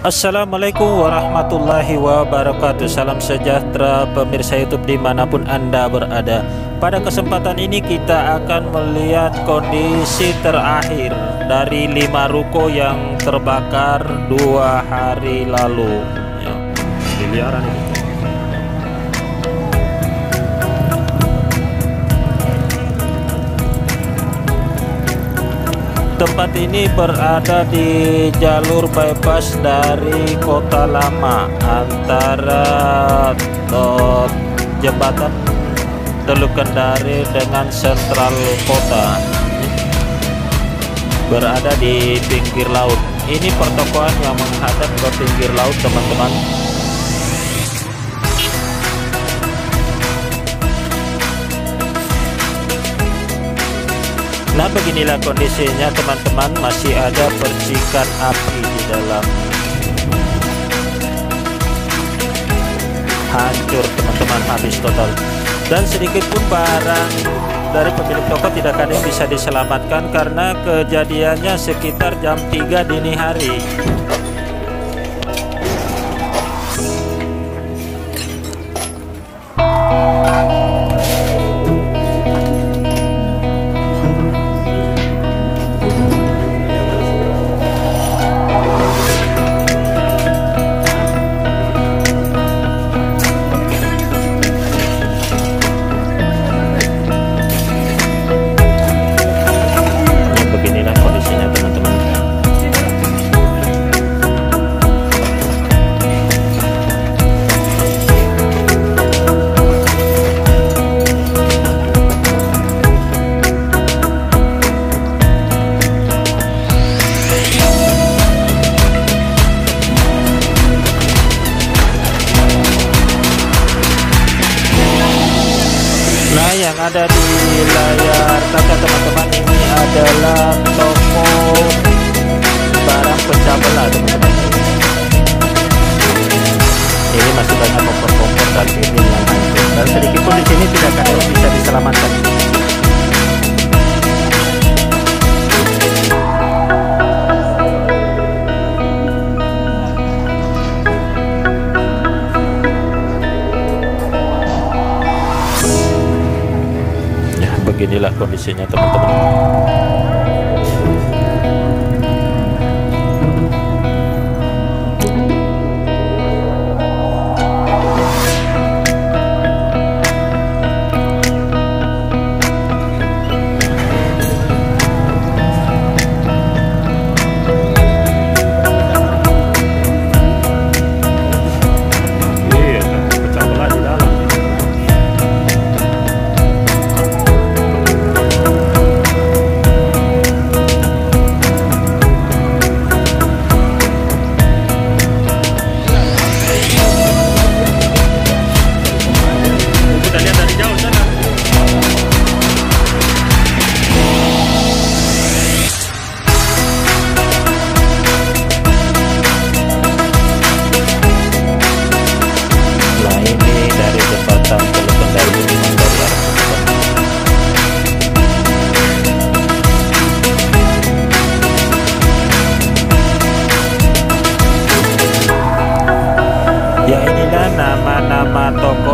Assalamualaikum warahmatullahi wabarakatuh. Salam sejahtera pemirsa youtube di mana pun anda berada. Pada kesempatan ini kita akan melihat kondisi terakhir Dari lima ruko yang terbakar dua hari lalu. Ya, ini Tempat ini berada di jalur bypass dari Kota Lama antara uh, jembatan Teluk Kendari dengan sentral kota. Berada di pinggir laut. Ini pertokoan yang menghadap ke pinggir laut, teman-teman. Nah beginilah kondisinya teman-teman. Masih ada percikan api di dalam. Hancur teman-teman. Habis total. Dan sedikit pun barang dari pemilik toko tidak ada yang bisa diselamatkan karena kejadiannya sekitar jam 3 dini hari yang ada di layar kaca teman-teman ini adalah toko barang pecah belah teman-teman beginilah kondisinya teman-teman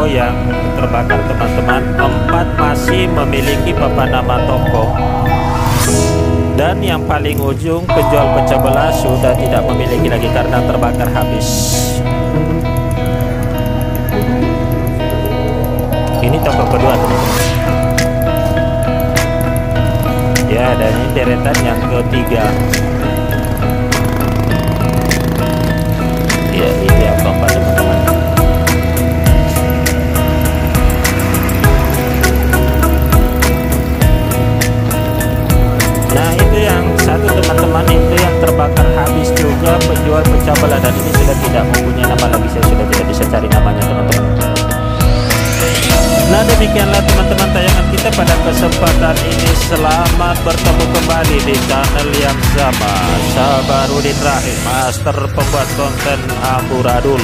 yang terbakar teman-teman. Empat masih memiliki papan nama toko. Dan yang paling ujung penjual pecah belah sudah tidak memiliki lagi karena terbakar habis. Ini toko kedua teman-teman. Ya dan ini deretan yang ketiga teman-teman itu yang terbakar habis juga penjual pecah belah dan ini sudah tidak mempunyai nama lagi saya sudah tidak bisa cari namanya teman-teman. Nah demikianlah teman-teman tayangan kita pada kesempatan ini. Selamat bertemu kembali di channel yang sama. Sabarudin Rahim master pembuat konten amburadul